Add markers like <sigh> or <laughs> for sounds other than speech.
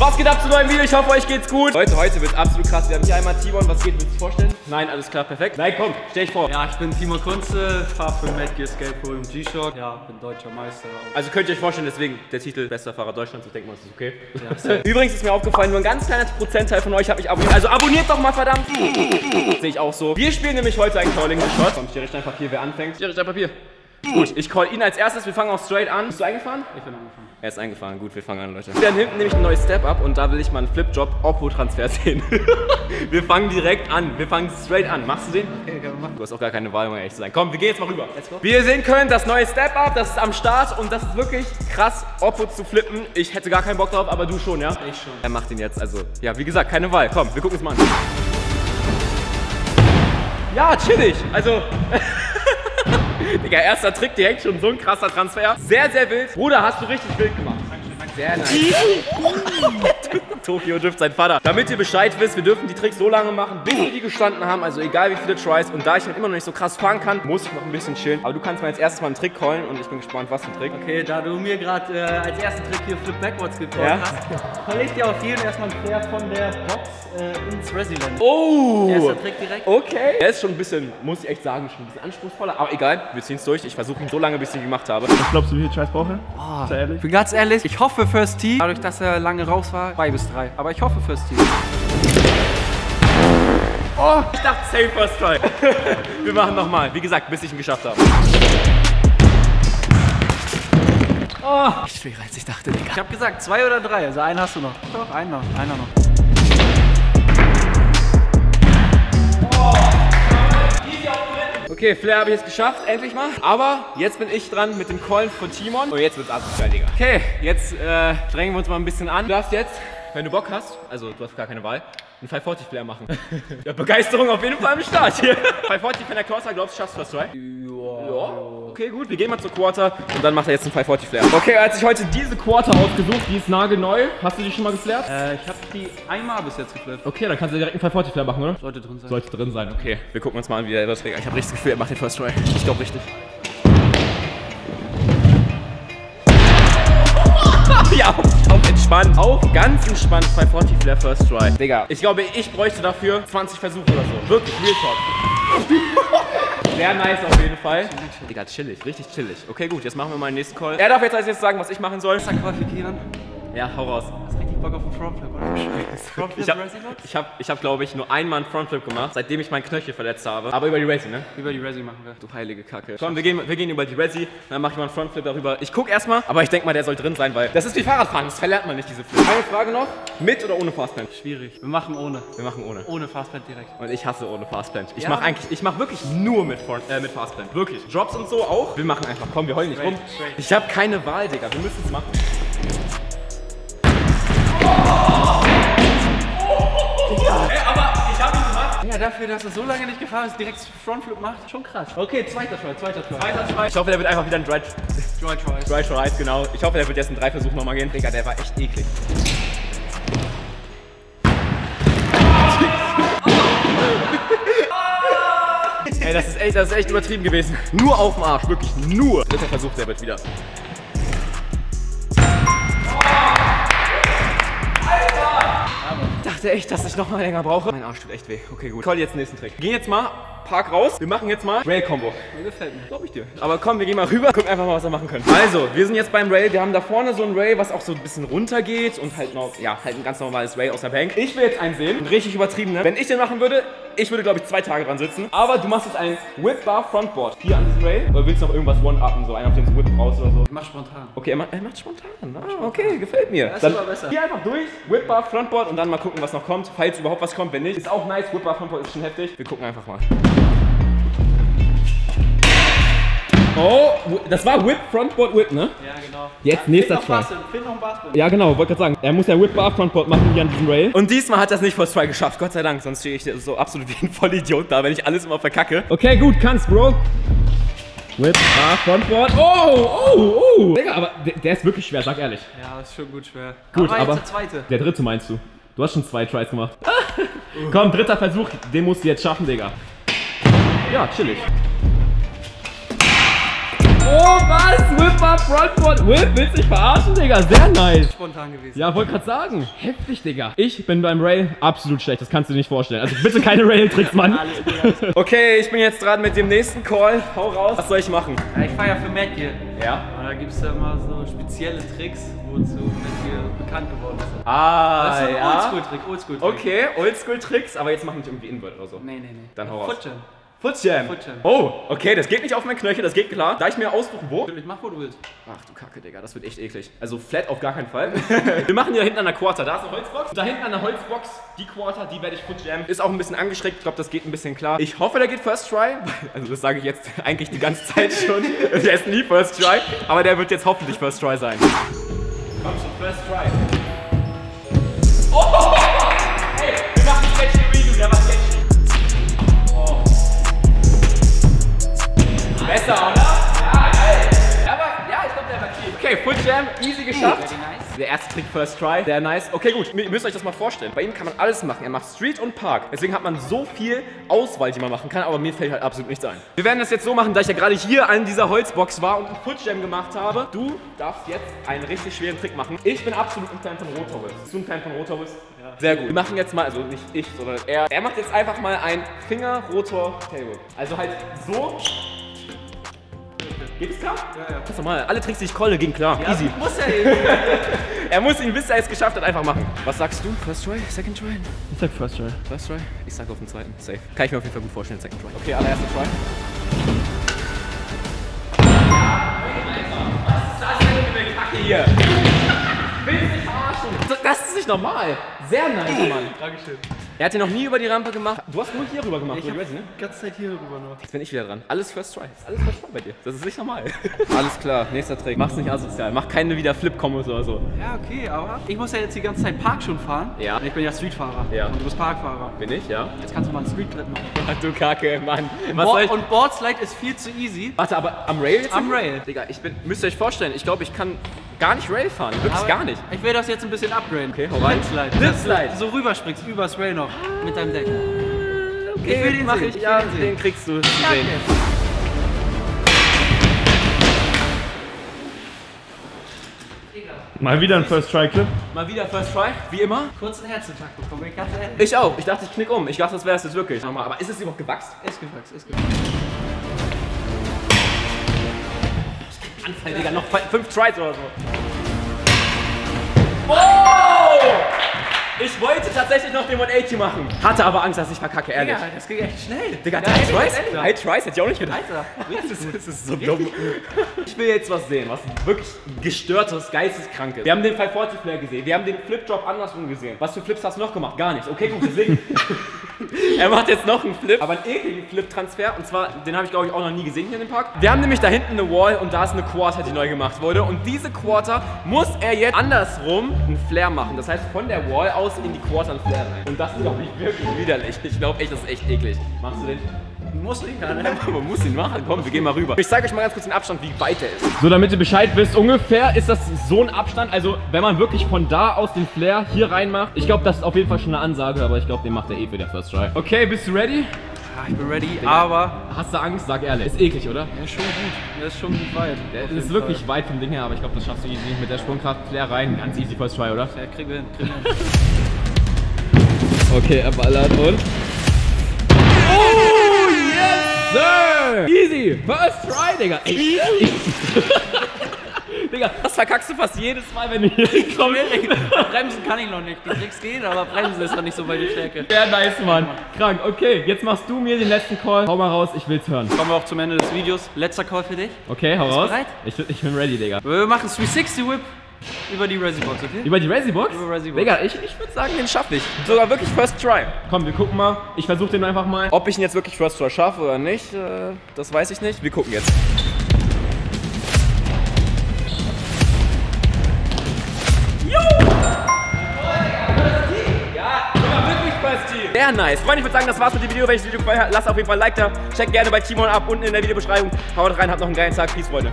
Was geht ab zu neuen Video? Ich hoffe, euch geht's gut. Leute, heute wird absolut krass. Wir haben hier einmal Timon. Was geht? Willst du vorstellen? Nein, alles klar, perfekt. Nein, komm, stell dich vor. Ja, ich bin Timo Kunze, fahre für Mad Gear Skateboard im G-Shock. Ja, bin deutscher Meister. Also könnt ihr euch vorstellen, deswegen der Titel Bester Fahrer Deutschlands. Ich denke mal, das ist okay. <laughs> Übrigens ist mir aufgefallen, nur ein ganz kleines Prozentteil von euch hat mich abonniert. Also abonniert doch mal, verdammt. <laughs> Sehe ich auch so. Wir spielen nämlich heute ein Calling the Shot. Komm, Sternstein Papier, wer anfängt? Sternstein Papier. Gut, ich call ihn als erstes. Wir fangen auch straight an. Bist du eingefahren? Ich bin angefangen. Er ist eingefahren. Gut, wir fangen an, Leute. Dann hinten nämlich ein neues Step-Up und da will ich mal einen Flip-Job Oppo-Transfer sehen. <laughs> wir fangen direkt an. Wir fangen straight an. Machst du den? Okay, kann man machen. Du hast auch gar keine Wahl, um ehrlich zu sein. Komm, wir gehen jetzt mal rüber. Wie ihr sehen könnt, das neue Step-Up, das ist am Start und das ist wirklich krass, Oppo zu flippen. Ich hätte gar keinen Bock drauf, aber du schon, ja? Ich schon. Er macht ihn jetzt. Also, ja, wie gesagt, keine Wahl. Komm, wir gucken es mal an. Ja, chillig. Also. <laughs> Digga, erster Trick direkt schon so ein krasser Transfer. Sehr, sehr wild. Bruder, hast du richtig wild gemacht. Sehr nice. <laughs> Tokyo Drift sein Vater. Damit ihr Bescheid wisst, wir dürfen die Tricks so lange machen, bis wir die gestanden haben. Also egal wie viele Tries. Und da ich dann immer noch nicht so krass fahren kann, muss ich noch ein bisschen chillen. Aber du kannst mir als erstes mal einen Trick callen und ich bin gespannt, was für ein Trick. Okay, da du mir gerade äh, als ersten Trick hier Flip Backwards gecallt Ja? hast, call ich dir auf jeden erstmal einen Flair von der Box äh, ins Resident. Oh! Erster Trick direkt. Okay. Er ist schon ein bisschen, muss ich echt sagen, schon ein bisschen anspruchsvoller. Aber egal, wir ziehen es durch. Ich versuche ihn so lange, bis ich ihn gemacht habe. Was glaubst du, wie viel Scheiß brauche? Oh, Sei ehrlich. ich bin ganz ehrlich, ich hoffe First Tee. Dadurch, dass er lange raus war, zwei bis drei. Aber ich hoffe First Tee. Oh, ich dachte safe first try. <laughs> wir machen nochmal. Wie gesagt, bis ich ihn geschafft habe. Oh, schwerer als ich dachte, Digga. Ich habe gesagt, zwei oder drei. Also einen hast du noch. Doch, einen noch. Einer noch. Okay, Flair habe ich jetzt geschafft, endlich mal. Aber jetzt bin ich dran mit dem Callen von Timon. Und jetzt wird's asozial, Digga. Okay, jetzt äh, strengen wir uns mal ein bisschen an. Du darfst jetzt, wenn du Bock hast, also du hast gar keine Wahl, einen 540 Flair machen. <laughs> ja, Begeisterung auf jeden Fall am Start hier. 540 von der Corsa, glaubst du, schaffst du das, right? Ja. Okay, gut, wir gehen mal zur Quarter und dann macht er jetzt einen 540 Flair. Okay, als ich heute diese Quarter ausgesucht, die ist nagelneu. Hast du die schon mal geflairt? Äh, ich habe die einmal bis jetzt geflippt. Okay, dann kannst du direkt einen 540 Flair machen, oder? Sollte drin sein. Sollte drin sein, okay. Wir gucken uns mal an, wie der überträgt. Ich habe richtig das Gefühl, er macht den First Try. Ich glaube richtig. <laughs> ja, auf entspannt. Auf ganz entspannt 540 Flair First Try. Digga, ich glaube, ich bräuchte dafür 20 Versuche oder so. Wirklich, Real Talk. Sehr nice auf jeden Fall. Digga, chillig, richtig chillig. Okay, gut, jetzt machen wir mal den nächsten Call. Er darf jetzt als jetzt sagen, was ich machen soll. qualifizieren. Ja, hau raus. Hast richtig Bock auf einen Frontflip, oder? <laughs> Frontflip Ich habe, ich hab, ich hab, glaube ich, nur einmal einen Frontflip gemacht, seitdem ich meinen Knöchel verletzt habe. Aber über die Racing, ne? Über die Racing machen wir. Du heilige Kacke. Komm, wir gehen, wir gehen über die Resi, dann mach ich mal einen Frontflip darüber. Ich guck erstmal, aber ich denke mal, der soll drin sein, weil das ist wie Fahrradfahren, das verlernt man nicht, diese Flip. Eine Frage noch, mit oder ohne Fastplant? Schwierig. Wir machen ohne. Wir machen ohne. Ohne Fastpad direkt. Und ich hasse ohne Fastplant. Ich Ja. mach eigentlich, ich mach wirklich nur mit, Front, äh, mit Fastplant. Wirklich. Drops und so auch. Wir machen einfach, komm, wir heulen nicht rum. Ich habe keine Wahl, Digga, wir müssen es machen. Dafür, dass er so lange nicht gefahren ist, direkt Frontflip macht, schon krass. Okay, zweiter Try, zweiter Try. Weiter zwei. Ich hoffe, der wird einfach wieder ein Dry, Dry Tries. Dry Tries, genau. Ich hoffe, der wird jetzt in drei Versuchen nochmal gehen. Digga, der war echt eklig. <laughs> Ey, das ist echt, das ist echt übertrieben gewesen. Nur auf dem Arsch, wirklich nur. Dritter Versuch, der wird wieder. Dachte echt, dass ich noch mal länger brauche. Mein Arsch tut echt weh. Okay, gut. Call jetzt den nächsten Trick. Geh jetzt mal, park raus. Wir machen jetzt mal Rail-Combo. Mir gefällt mir. Glaub ich dir. Aber komm, wir gehen mal rüber, gucken einfach mal, was wir machen können. Also, wir sind jetzt beim Rail. Wir haben da vorne so ein Rail, was auch so ein bisschen runter geht und halt noch, ja, halt ein ganz normales Rail aus der Bank. Ich will jetzt einen sehen. Richtig übertrieben, ne? Wenn ich den machen würde, ich würde, glaube ich, zwei Tage dran sitzen. Aber du machst jetzt ein Whip Bar Frontboard hier an diesem Rail. Oder willst du noch irgendwas One-Uppen, so einen auf den du Whip brauchst oder so? Mach spontan. Okay, er macht, er macht spontan. Ne? Okay, gefällt mir. ist Dann aber besser. Hier einfach durch, Whip Bar Frontboard und dann mal gucken, was noch kommt. Falls überhaupt was kommt, wenn nicht. Ist auch nice, Whip Bar Frontboard ist schon heftig. Wir gucken einfach mal. Oh, das war Whip, Frontboard, Whip, ne? Ja, genau. Jetzt nächster Find noch Try. Ja, genau, wollte gerade sagen. Er muss ja Whip Bar Frontboard machen hier an diesem Rail. Und diesmal hat er es nicht First Try geschafft, Gott sei Dank. Sonst stehe ich so absolut wie ein Vollidiot da, wenn ich alles immer verkacke. Okay, gut, kannst, Bro. Whip Bar Frontboard. Oh, oh, oh. Digga, aber der, der ist wirklich schwer, sag ehrlich. Ja, das ist schon gut schwer. Gut, aber, aber- jetzt der zweite. Der dritte meinst du? Du hast schon zwei Tries gemacht. <laughs> Komm, dritter Versuch, den musst du jetzt schaffen, Digga. Ja, chillig. Oh, was? Whip up, Frontboard. Whip, willst du dich verarschen, Digga? Sehr nice. Spontan gewesen. Ja, wollte gerade sagen. Heftig, Digga. Ich bin beim Rail absolut schlecht. Das kannst du dir nicht vorstellen. Also bitte keine Rail-Tricks, Mann. Alles gut, alles gut. Okay, ich bin jetzt dran mit dem nächsten Call. Hau raus. Was soll ich machen? Ja, ich feier für Matt hier. Ja. Und da gibt es ja immer so spezielle Tricks, wozu Matt hier bekannt geworden ist. Ah, Das ist ja. Oldschool-Trick, Oldschool-Trick. Okay, Oldschool-Tricks, aber jetzt mach nicht irgendwie Invert oder so. Nee, nee, nee. Dann hau raus. Footjam. Footjam. Oh, okay, das geht nicht auf mein Knöchel, das geht klar. Da ich mir aussuchen, wo? Natürlich, mach, wo du willst. Ach du Kacke, Digga, das wird echt eklig. Also flat auf gar keinen Fall. <laughs> Wir machen hier hinten an der Quarter. Da ist eine Holzbox. Da hinten an der Holzbox, die Quarter, die werde ich footjammen. Ist auch ein bisschen angestreckt. Ich glaube, das geht ein bisschen klar. Ich hoffe, der geht First Try. <laughs> Also das sage ich jetzt <laughs> eigentlich die ganze Zeit schon. Der ist nie First Try. Aber der wird jetzt hoffentlich First Try sein. Komm schon, First Try. Der erste Trick First Try, sehr nice. Okay, gut, ihr müsst euch das mal vorstellen. Bei ihm kann man alles machen. Er macht Street und Park. Deswegen hat man so viel Auswahl, die man machen kann, aber mir fällt halt absolut nichts ein. Wir werden das jetzt so machen, da ich ja gerade hier an dieser Holzbox war und einen Foot Jam gemacht habe. Du darfst jetzt einen richtig schweren Trick machen. Ich bin absolut ein Fan von Rotorwist. Bist du ein Fan von Rotorwist? Ja. Sehr gut. Wir machen jetzt mal, also nicht ich, sondern er. Er macht jetzt einfach mal ein Finger-Rotor-Tailwhip. Also halt so. Geht's klar? Ja, ja. Ganz normal. Alle Tricks, die ich colle, ging klar. Easy. Muss ja <laughs> eben. Er muss ihn, bis er es geschafft hat, einfach machen. Was sagst du? First try? Second try? Ich sag First Try. First try? Ich sag auf den zweiten. Safe. Kann ich mir auf jeden Fall gut vorstellen, second try. Okay, allererster try. Was ist das denn für eine Kacke hier? Willst du mich verarschen? Das ist nicht normal. Sehr nice, Mann. Dankeschön. Er hat den noch nie über die Rampe gemacht. Du hast nur hier rüber gemacht, Ich oder? ne? die ganze Zeit hier rüber noch. Jetzt bin ich wieder dran. Alles First Try. Ist alles First Try bei dir. Das ist nicht normal. <laughs> Alles klar, nächster Trick. Mach's nicht asozial. Mach keine wieder Flip-Kombos oder so. Ja, okay, aber ich muss ja jetzt die ganze Zeit Park schon fahren. Ja. Und ich bin ja Streetfahrer. Ja. Und du bist Parkfahrer. Bin ich, ja? Jetzt kannst du mal einen Street-Clip machen. <laughs> Ach du Kacke, Mann. Was Bo soll ich... und Boardslide ist viel zu easy. Warte, aber am Rail jetzt? Am Rail. Digga, ich bin... Müsst ihr euch vorstellen, ich glaube, ich kann gar nicht Rail fahren. Wirklich Aber gar nicht. Ich will das jetzt ein bisschen upgraden. Okay, hau rein. Slide. Du so rüberspringst, übers Rail noch. Mit deinem Deck. Okay, Ich will den mach sehen, ich. Ja, den den kriegst du zu sehen. Mal wieder ein First Try Clip. Mal wieder First Try, wie immer. Kurzen Herzinfarkt bekommen, ich ganz ehrlich. Ich auch. Ich dachte, ich knick um. Ich dachte, das wäre es jetzt wirklich. Nochmal. Aber ist es überhaupt gewachsen? Ist gewachsen, ist gewachsen. Anfall, Digga. Noch fünf Tries oder so. Oh! Ich wollte tatsächlich noch den 180 machen. Hatte aber Angst, dass ich verkacke, ehrlich. Ja, das ging echt schnell. Digga, drei Tries? Drei Tries hätte ich auch nicht gedacht. Alter, Das ist, das ist so dumm. Ich will jetzt was sehen, was wirklich gestörtes, geisteskrankes. Wir haben den 540 Flare gesehen, wir haben den Flip-Drop andersrum gesehen. Was für Flips hast du noch gemacht? Gar nichts. Okay, gut, deswegen. Er macht jetzt noch einen Flip, aber einen ekligen Flip-Transfer. Und zwar, den habe ich glaube ich auch noch nie gesehen hier in dem Park. Wir haben nämlich da hinten eine Wall und da ist eine Quarter, die neu gemacht wurde. Und diese Quarter muss er jetzt andersrum einen Flare machen. Das heißt, von der Wall aus in die Quarter einen Flare rein. Und das ist, glaube ich, wirklich widerlich. Ich glaube echt, das ist echt eklig. Machst du den? Muss ich gar nicht. <laughs> Man muss ihn machen. Komm, wir gehen mal rüber. Ich zeige euch mal ganz kurz den Abstand, wie weit der ist. So, damit ihr Bescheid wisst, ungefähr ist das so ein Abstand. Also, wenn man wirklich von da aus den Flare hier reinmacht, ich glaube, das ist auf jeden Fall schon eine Ansage, aber ich glaube, den macht er eh für der First Try. Okay, bist du ready? Ja, ich bin ready, aber Hast du Angst? Sag ehrlich. Ist eklig, oder? er ist schon gut. Er ist schon gut weit. Der ist wirklich weit vom Ding her, aber ich glaube, das schaffst du easy. Mit der Sprungkraft Flare rein. Ganz easy First Try, oder? Fall. Ja, kriegen wir hin, kriegen wir hin. Okay, er ballert und. Oh, sir! Easy! First try, Digga! Ey, ich, <laughs> Digga, das verkackst du fast jedes Mal, wenn du hier hinkommst. <laughs> Bremsen kann ich noch nicht. Die Tricks gehen, aber Bremsen ist noch nicht so meine Stärke. Sehr nice, Mann. Krank. Okay, jetzt machst du mir den letzten Call. Hau mal raus, ich will's hören. Kommen wir auch zum Ende des Videos. Letzter Call für dich. Okay, hau raus. bereit? Ich, ich bin ready, Digga. Wir machen 360 Whip über die Resi-Box, okay? Über die Resi-Box? Über Resi-Box. Digga, ich, ich würde sagen, den schaff ich. Sogar wirklich First Try. Komm, wir gucken mal. Ich versuche den einfach mal. Ob ich ihn jetzt wirklich First Try schaffe oder nicht, äh, das weiß ich nicht. Wir gucken jetzt. Sehr nice. Freunde, ich würde sagen, das war's mit dem Video. Wenn euch das Video gefallen hat, lasst auf jeden Fall ein Like da. Checkt gerne bei Timon ab unten in der Videobeschreibung. Haut rein, habt noch einen geilen Tag. Peace, Freunde.